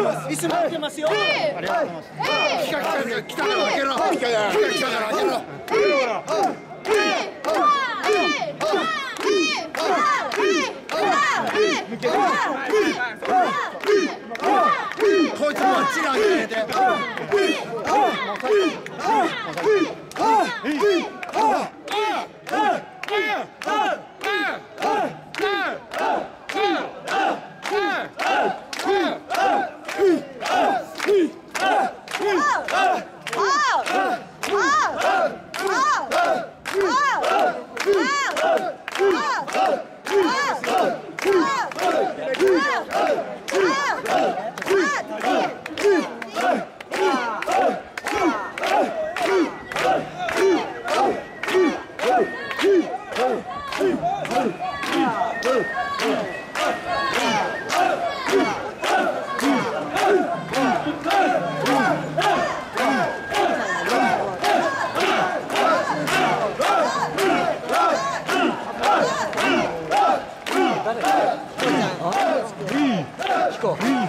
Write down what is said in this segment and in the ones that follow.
てます。椅子ってますよ。ありがとうございます。来た来た来たから開けろ。来た来たから開けろ。こいつもあっちにて。Good. Francisco. Three.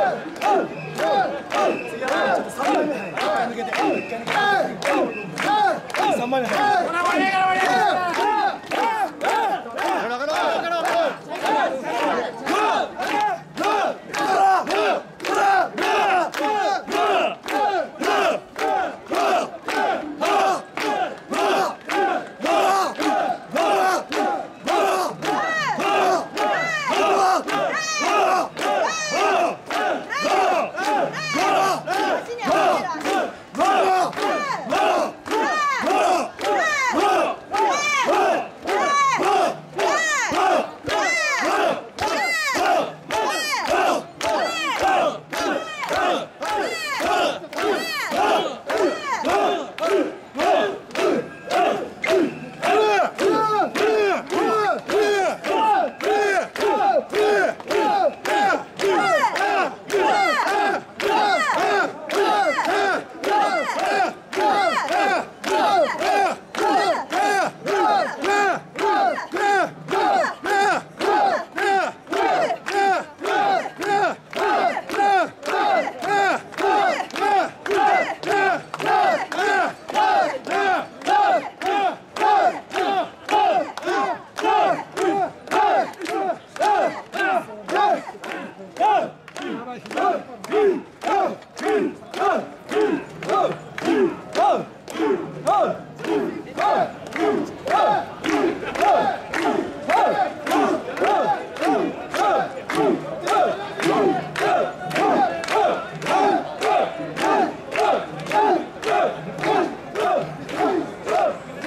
Yeah. vai, vai, vai, vai.